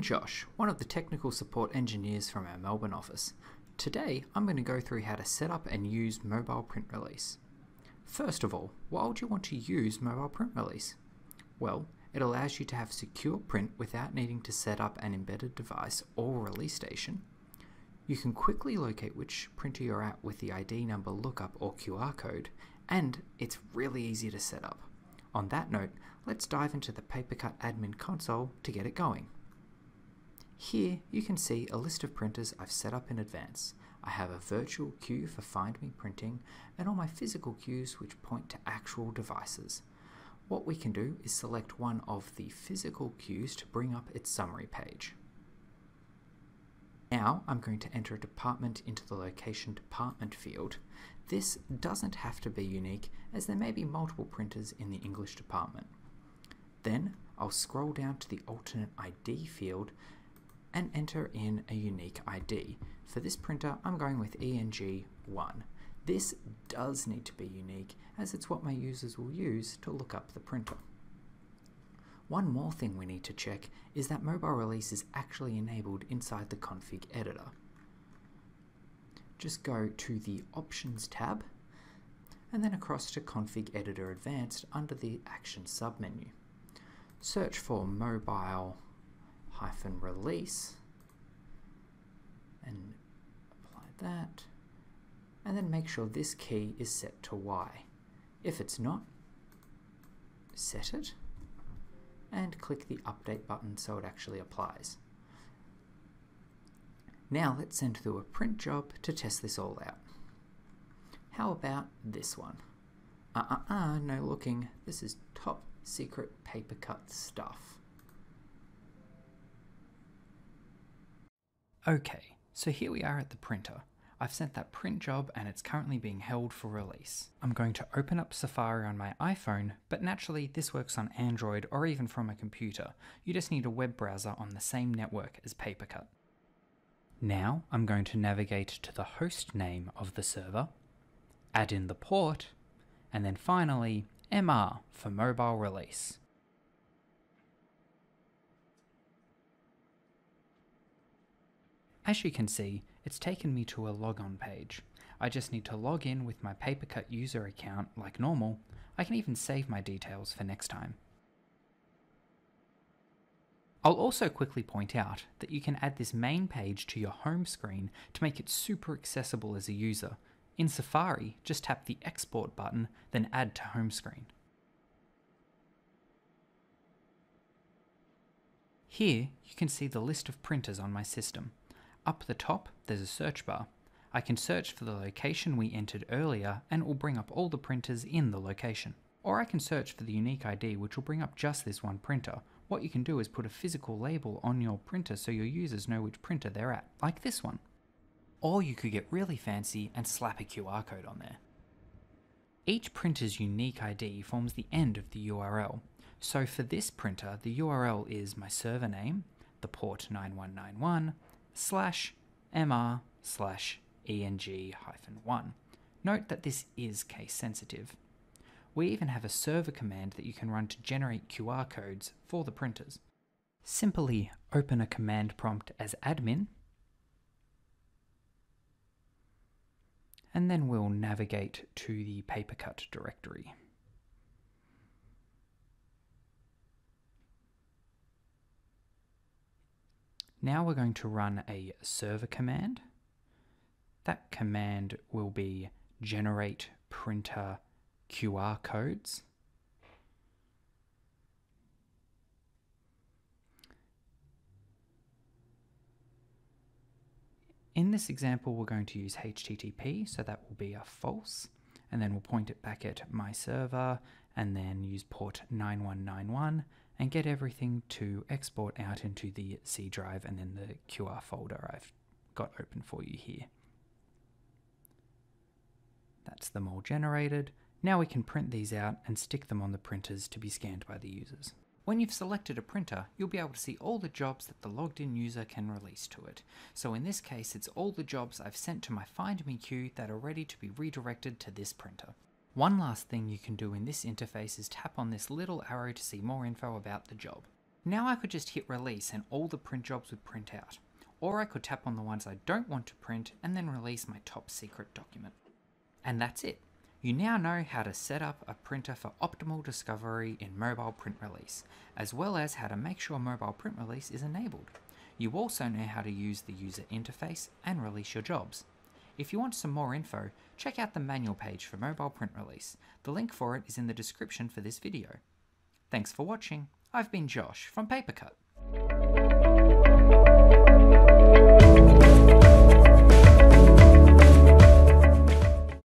I'm Josh, one of the technical support engineers from our Melbourne office. Today, I'm going to go through how to set up and use Mobile Print Release. First of all, why would you want to use Mobile Print Release? Well, it allows you to have secure print without needing to set up an embedded device or release station. You can quickly locate which printer you're at with the ID number lookup or QR code, and it's really easy to set up. On that note, let's dive into the Papercut admin console to get it going. Here you can see a list of printers I've set up in advance. I have a virtual queue for Find Me Printing and all my physical queues which point to actual devices. What we can do is select one of the physical queues to bring up its summary page. Now I'm going to enter a department into the location department field. This doesn't have to be unique as there may be multiple printers in the English department. Then I'll scroll down to the alternate ID field and enter in a unique ID. For this printer, I'm going with ENG1. This does need to be unique as it's what my users will use to look up the printer. One more thing we need to check is that mobile release is actually enabled inside the config editor. Just go to the options tab and then across to config editor advanced under the action submenu. Search for mobile hyphen release and apply that and then make sure this key is set to Y. If it's not, set it and click the update button so it actually applies. Now let's send through a print job to test this all out. How about this one? Uh-uh-uh, no looking. This is top secret PaperCut stuff. Okay, so here we are at the printer. I've sent that print job and it's currently being held for release. I'm going to open up Safari on my iPhone, but naturally this works on Android or even from a computer. You just need a web browser on the same network as Papercut. Now I'm going to navigate to the host name of the server, add in the port, and then finally MR for mobile release. As you can see, it's taken me to a logon page. I just need to log in with my Papercut user account like normal. I can even save my details for next time. I'll also quickly point out that you can add this main page to your home screen to make it super accessible as a user. In Safari, just tap the export button, then add to home screen. Here, you can see the list of printers on my system. Up the top, there's a search bar. I can search for the location we entered earlier and it will bring up all the printers in the location. Or I can search for the unique ID which will bring up just this one printer. What you can do is put a physical label on your printer so your users know which printer they're at, like this one. Or you could get really fancy and slap a QR code on there. Each printer's unique ID forms the end of the URL. So for this printer, the URL is my server name, the port 9191, slash mr slash eng hyphen 1. Note that this is case sensitive. We even have a server command that you can run to generate QR codes for the printers. Simply open a command prompt as admin, and then we'll navigate to the Papercut directory. Now we're going to run a server command. That command will be generate printer QR codes. In this example, we're going to use HTTP, so that will be a false, and then we'll point it back at my server, and then use port 9191, and get everything to export out into the C drive and then the QR folder I've got open for you here. That's them all generated. Now we can print these out and stick them on the printers to be scanned by the users. When you've selected a printer, you'll be able to see all the jobs that the logged in user can release to it. So in this case, it's all the jobs I've sent to my Find Me queue that are ready to be redirected to this printer. One last thing you can do in this interface is tap on this little arrow to see more info about the job. Now I could just hit release and all the print jobs would print out. Or I could tap on the ones I don't want to print and then release my top secret document. And that's it. You now know how to set up a printer for optimal discovery in mobile print release, as well as how to make sure mobile print release is enabled. You also know how to use the user interface and release your jobs. If you want some more info, check out the manual page for mobile print release. The link for it is in the description for this video. Thanks for watching. I've been Josh from Papercut.